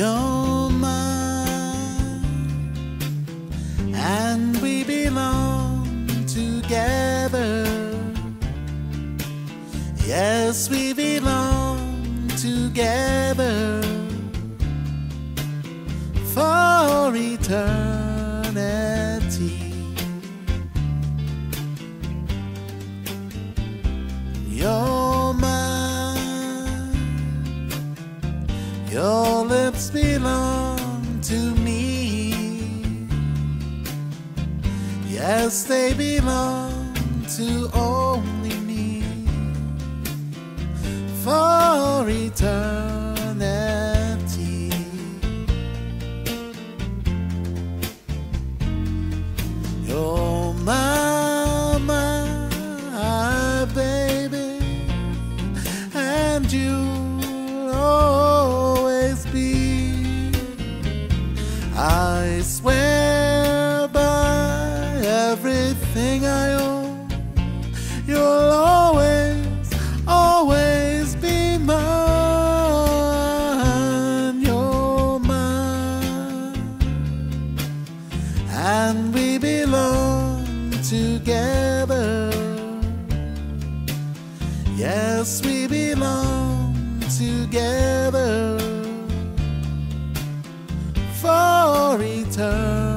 You're mine, and we belong together. Yes, we belong together for eternity. Your lips belong to me. Yes, they belong to only me for eternity. You're my, my baby, and you'll I swear by everything I own, you'll always, always be mine. You're mine and we belong together. Yes, we belong together for eternity.